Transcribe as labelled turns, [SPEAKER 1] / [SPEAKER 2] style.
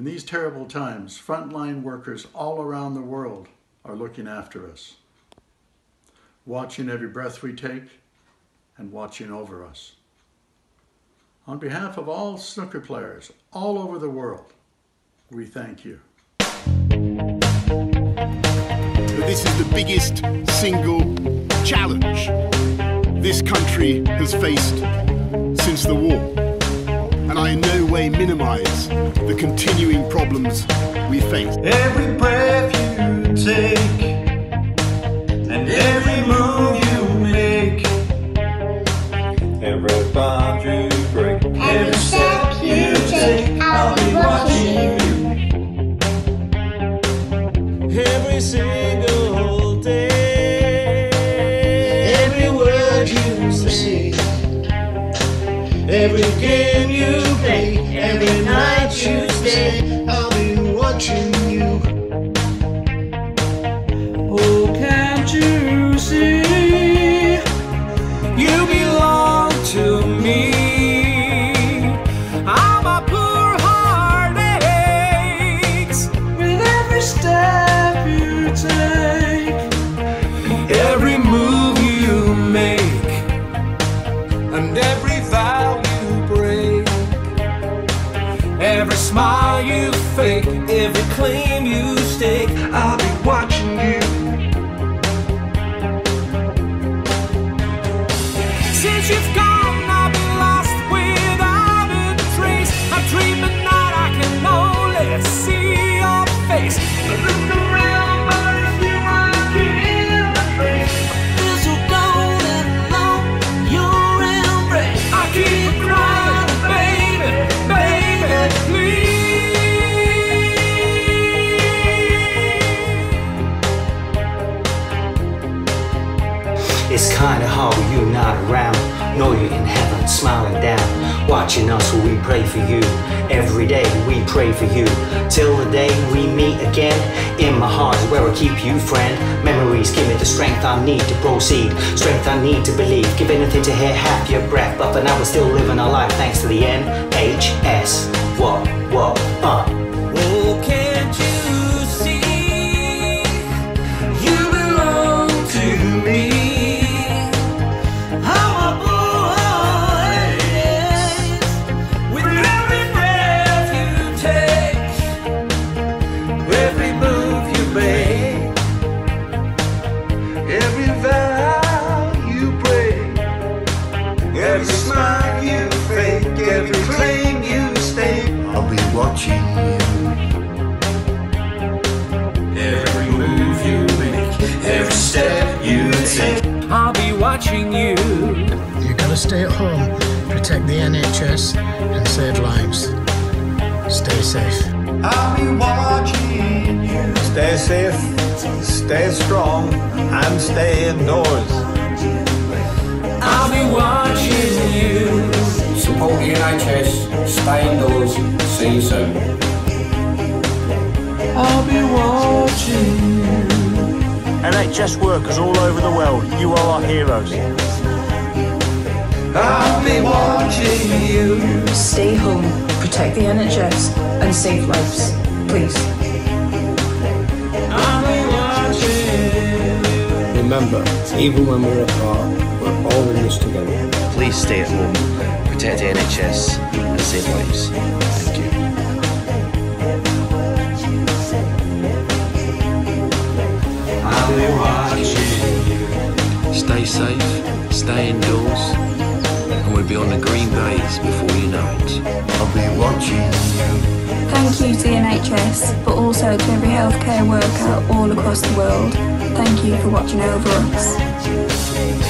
[SPEAKER 1] In these terrible times, frontline workers all around the world are looking after us, watching every breath we take and watching over us. On behalf of all snooker players all over the world, we thank you.
[SPEAKER 2] This is the biggest single challenge this country has faced since the war. And I in way minimise the continuing problems we face.
[SPEAKER 3] Every breath you take and every vow you break. Every smile you fake, every claim you stake, I'll be
[SPEAKER 4] kinda hard with you not around. Know you're in heaven, smiling down, watching us we pray for you. Every day we pray for you. Till the day we meet again. In my heart is where I keep you, friend. Memories give me the strength I need to proceed. Strength I need to believe. Give anything to hear half your breath. But for now we're still living our life thanks to the NHS. What, what, uh.
[SPEAKER 2] Watching you.
[SPEAKER 3] Every move you make, every step you take, I'll be watching you.
[SPEAKER 5] You've got to stay at home, protect the NHS, and save lives. Stay safe.
[SPEAKER 3] I'll be watching you. Stay safe, stay strong, and stay indoors.
[SPEAKER 6] NHS, stay indoors, see you soon.
[SPEAKER 3] I'll be watching you.
[SPEAKER 7] NHS workers all over the world, you are our heroes.
[SPEAKER 3] I'll be watching you.
[SPEAKER 8] Stay home, protect the NHS, and save lives. Please.
[SPEAKER 3] I'll be watching you.
[SPEAKER 6] Remember, even when we're apart, we're all in this together.
[SPEAKER 9] Please stay at home, protect the NHS, and save lives. Thank you.
[SPEAKER 3] I'll be watching you.
[SPEAKER 9] Stay safe, stay indoors, and we'll be on the green baize before you know it.
[SPEAKER 2] I'll be watching you.
[SPEAKER 8] Thank you to the NHS, but also to every healthcare worker all across the world. Thank you for watching over us.